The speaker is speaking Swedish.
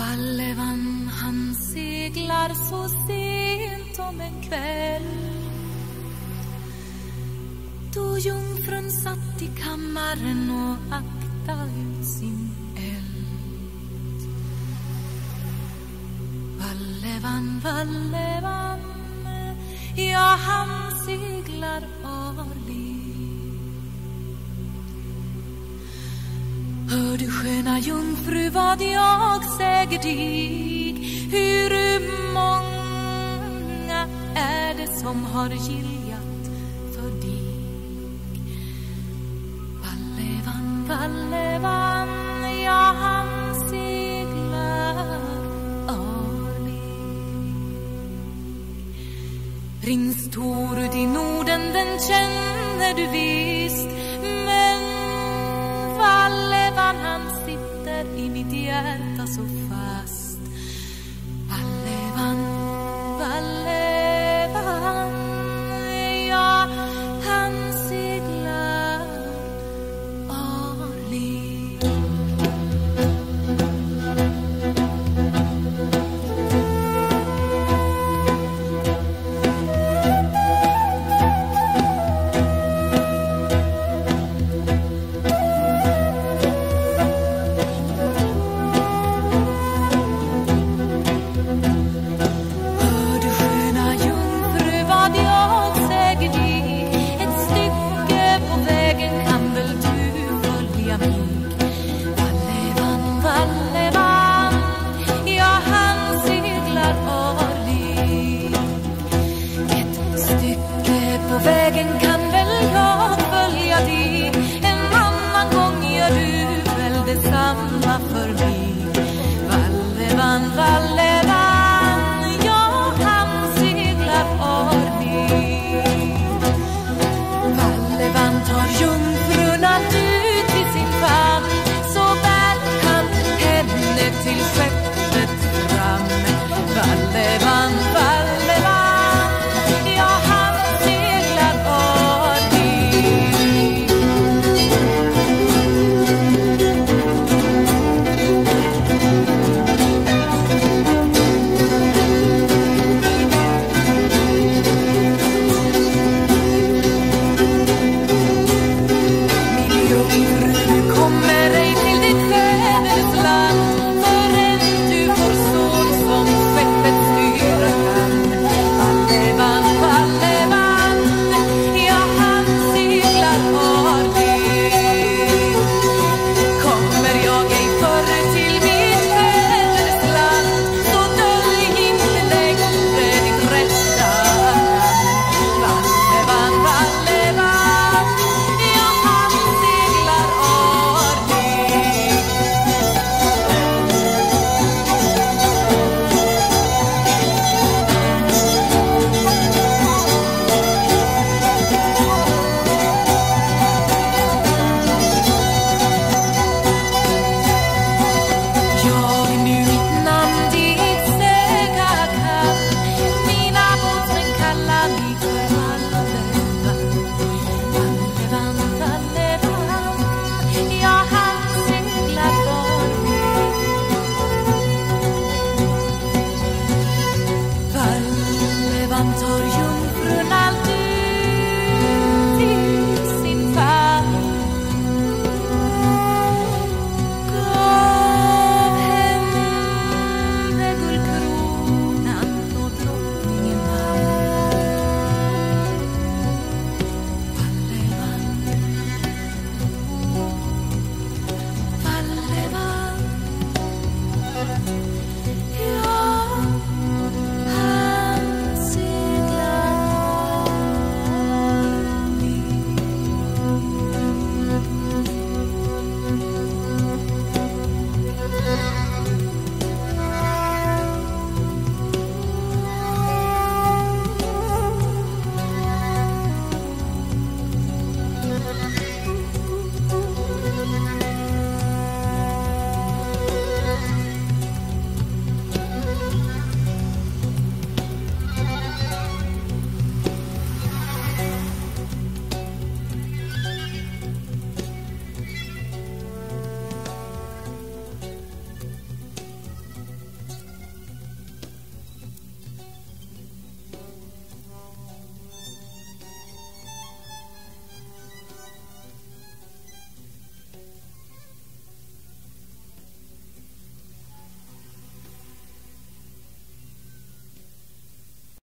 Vallevan han seglar så sent om en kväll. Då jungfrun satt i kammaren och akta ut sin eld. Vallevan, Vallevan Ja, han seglar arlig Hör du sköna jungfru vad jag säger dig? Hur många är det som har giljat för dig? Vallevan, Vallevan Ja, han seglar arlig Prins Torud i Norden, den känner du visst Men Vallevan, so fast. on the la